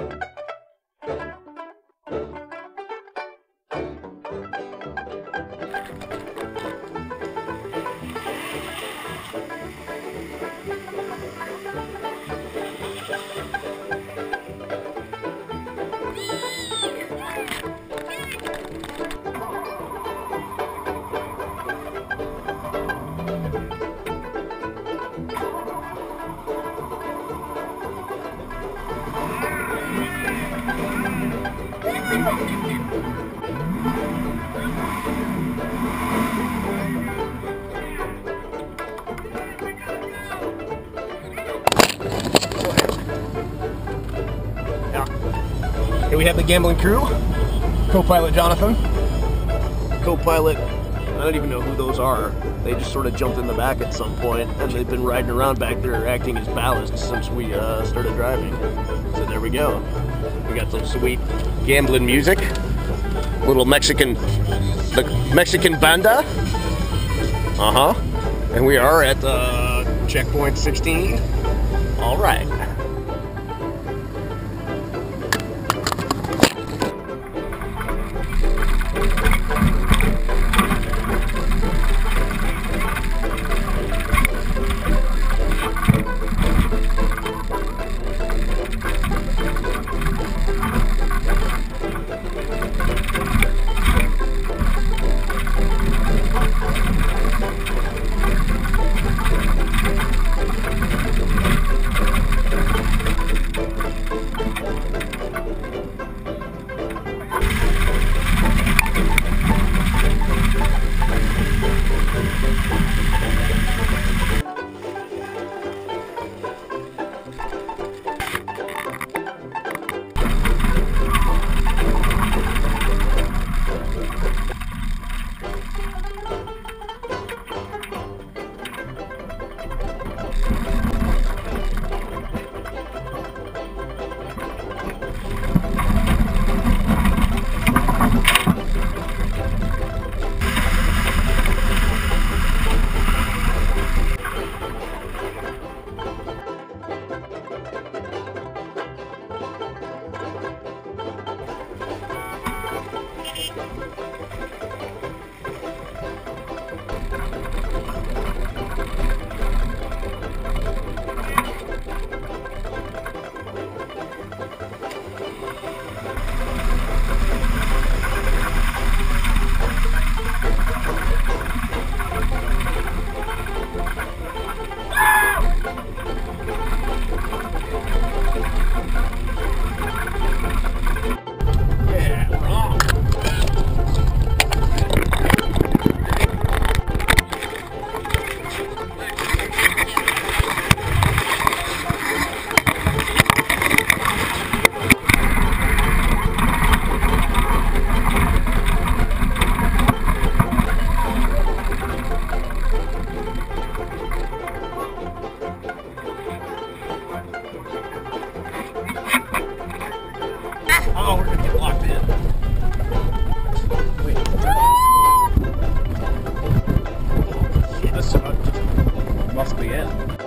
Oh! Here we have the gambling crew. Co-pilot Jonathan. Co-pilot, I don't even know who those are. They just sort of jumped in the back at some point, and they've been riding around back there acting as ballast since we uh, started driving. So there we go. We got some sweet gambling music. Little Mexican, the Mexican banda. Uh huh. And we are at uh, checkpoint 16. All right. again.